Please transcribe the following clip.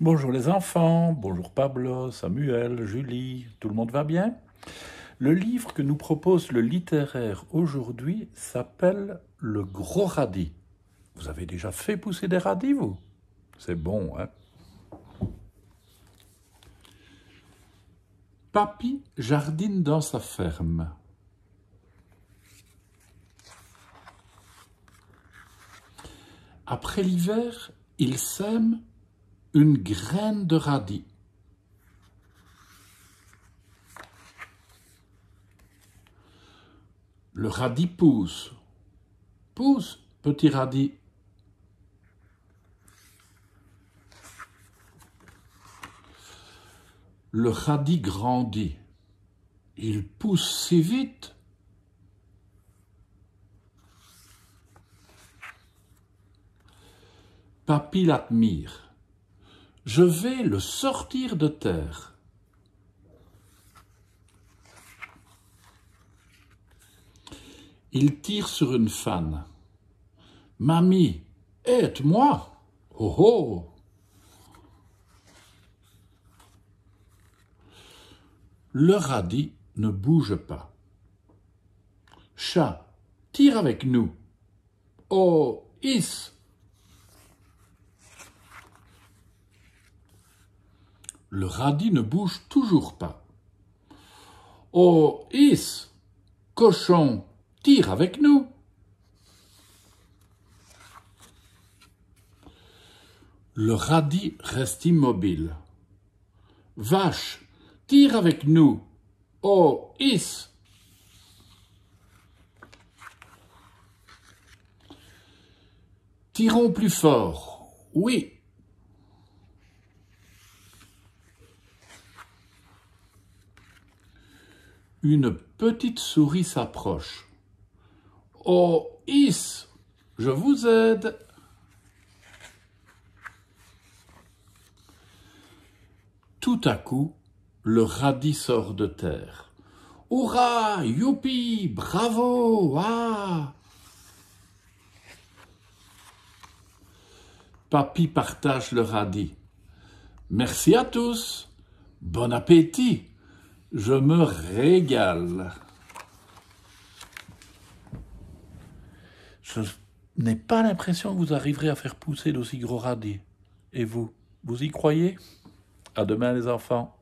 Bonjour les enfants, bonjour Pablo, Samuel, Julie, tout le monde va bien? Le livre que nous propose le littéraire aujourd'hui s'appelle Le Gros Radis. Vous avez déjà fait pousser des radis, vous? C'est bon, hein? Papy jardine dans sa ferme. Après l'hiver, il sème une graine de radis. Le radis pousse. Pousse, petit radis. Le radis grandit. Il pousse si vite. Papy l'admire je vais le sortir de terre. Il tire sur une fan. Mamie, aide-moi. Oh oh. Le radis ne bouge pas. Chat, tire avec nous. Oh, is. Le radis ne bouge toujours pas. Oh, Is, cochon, tire avec nous. Le radis reste immobile. Vache, tire avec nous. Oh, Is. Tirons plus fort. Oui, Une petite souris s'approche. Oh, Is, je vous aide. Tout à coup, le radis sort de terre. Hurrah, youpi, bravo, ah Papy partage le radis. Merci à tous. Bon appétit. Je me régale. Je n'ai pas l'impression que vous arriverez à faire pousser d'aussi gros radis. Et vous, vous y croyez? À demain les enfants.